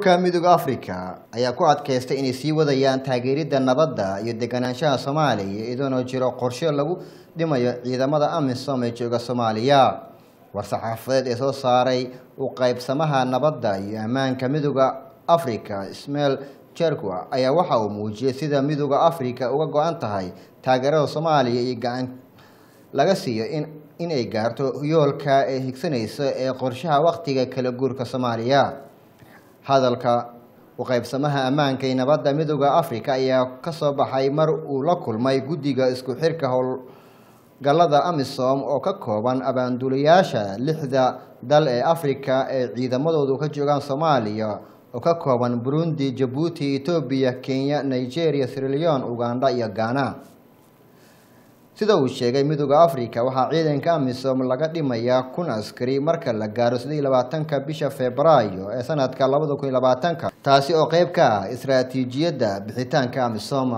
ururka midooda africa ayaa ku adkaystay inay sii wadayaan taageeridda nabadda iyo deganaanshaha soomaaliya iyadoona jiro qorshe lagu dhimayo ciidamada amisom ee jooga soomaaliya. War-saxaafadeed ee soo saaray u qaybsamaha nabadda iyo ammaanka midooda africa ismail jerkwa ayaa waxa uu muujiyey sida midooda africa uga go-an tahay taageerada soomaaliya iyo gacan laga siiyo in inay gaarto yoolka ee higsanaysa ee qorshaha wakhtiga kala guurka soomaaliya hadalka uqaybsamaha ammaanka iyo nabadda midooda africa ayaa ka soo baxay mar uu la kulmay guddiga isku xirka howlgallada amisom oo ka kooban abaanduulayaasha lixda dal ee africa ee ciidamadoodu ka joogaan soomaaliya oo ka kooban burundi jabuuti etoobiya kenya nigeria sirleon uganda iyo ghana sida uu sheegay midooda africa waxaa ciidanka amisom laga dhimayaa kun askari marka la gaaro sidii labaatanka bisha februaayo ee sanadka labada kun iyo labaatanka taasi oo qeyb ka ah istaraatiijiyadda bixitaanka amisom